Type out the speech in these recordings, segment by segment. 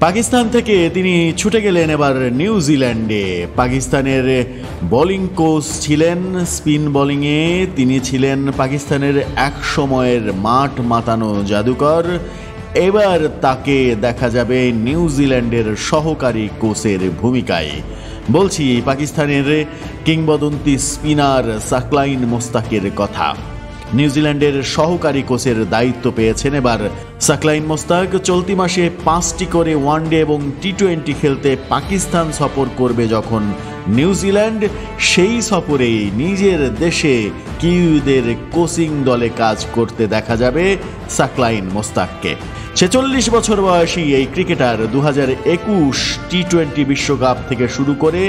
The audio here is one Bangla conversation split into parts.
পাকিস্তান থেকে তিনি ছুটে গেলেন এবার নিউজিল্যান্ডে পাকিস্তানের বোলিং কোচ ছিলেন, স্পিন বোলিংয়ে তিনি ছিলেন পাকিস্তানের এক সময়ের মাঠ মাতানো জাদুকর। এবার তাকে দেখা যাবে নিউজিল্যান্ডের সহকারী কোচের ভূমিকায়। বলছি, পাকিস্তানের কিংবদন্তি স্পিনার সাকলাইন মোস্তাকের কথা। নিউজিল্যান্ডের সহকারী কোচের দায়িত্ব পেয়েছেন এবার সাকলাইন মোস্তাক। চলতি মাসে পাঁচটি করে ওয়ানডে এবং টি টোয়েন্টি খেলতে পাকিস্তান সফর করবে যখন নিউজিল্যান্ড। সেই সফরেই নিজের দেশে কিউদের কোচিং দলে কাজ করতে দেখা যাবে সাকলাইন মোস্তাককে। ছেচল্লিশ বছর বয়সী এই ক্রিকেটার দু হাজার একুশ টি টোয়েন্টি বিশ্বকাপ থেকে শুরু করে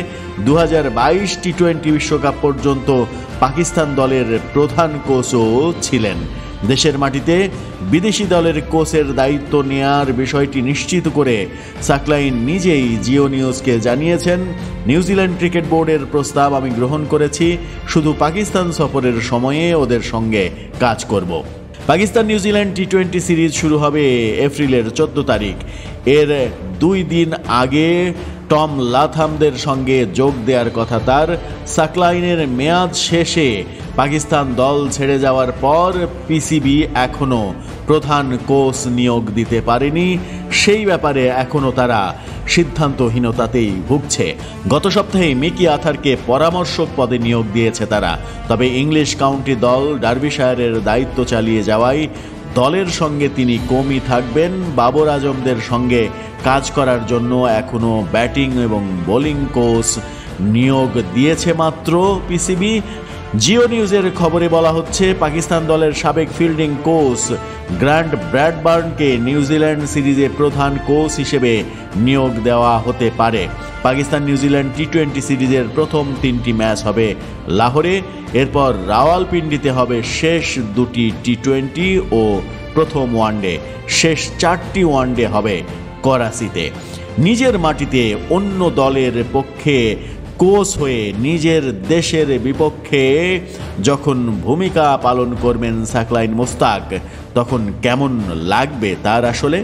দু হাজার বাইশ টি টোয়েন্টি বিশ্বকাপ পর্যন্ত পাকিস্তান দলের প্রধান কোচও ছিলেন। দেশের মাটিতে বিদেশি দলের কোচের দায়িত্ব নেয়ার বিষয়টি নিশ্চিত করে সাকলাইন নিজেই জিও নিউজকে জানিয়েছেন। নিউজিল্যান্ড ক্রিকেট বোর্ডের প্রস্তাব আমি গ্রহণ করেছি, শুধু পাকিস্তান সফরের সময়ে ওদের সঙ্গে কাজ করব। Pakistan New Zealand T twenty series শুরু হবে এপ্রিলের চোদ্দ তারিখ। এর দুই দিন আগে টম লাথামদের সঙ্গে যোগ দেওয়ার কথা তার। সাকলাইনের মেয়াদ শেষে পাকিস্তান দল ছেড়ে যাওয়ার পর পিসিবি এখনও প্রধান কোচ নিয়োগ দিতে পারেনি। সেই ব্যাপারে এখনও তারা সিদ্ধান্তহীনতাতেই ভুগছে। গত সপ্তাহে মিকি আথারকে পরামর্শক পদে নিয়োগ দিয়েছে তারা। তবে ইংলিশ কাউন্টি দল ডার্বিশায়ারের দায়িত্ব চালিয়ে যাওয়ায় দলের সঙ্গে তিনি কমই থাকবেন। বাবর আজমদের সঙ্গে কাজ করার জন্য এখনও ব্যাটিং এবং বোলিং কোচ নিয়োগ দিয়েছে মাত্র পিসিবি। জিও নিউজের খবরে বলা হচ্ছে, পাকিস্তান দলের সাবেক ফিল্ডিং কোচ গ্র্যান্ড ব্র্যাডবার্নকে নিউজিল্যান্ড সিরিজে প্রধান কোচ হিসেবে নিয়োগ দেওয়া হতে পারে। পাকিস্তান নিউজিল্যান্ড টি টোয়েন্টি সিরিজের প্রথম তিনটি ম্যাচ হবে লাহোরে। এরপর রাওয়ালপিন্ডিতে হবে শেষ দুটি টি টোয়েন্টি ও প্রথম ওয়ানডে। শেষ চারটি ওয়ানডে হবে করাচিতে। নিজের মাটিতে অন্য দলের পক্ষে কোচ হয়ে নিজের দেশের বিপক্ষে যখন ভূমিকা পালন করবেন সাকলাইন মোস্তাক, তখন কেমন লাগবে তার আসলে?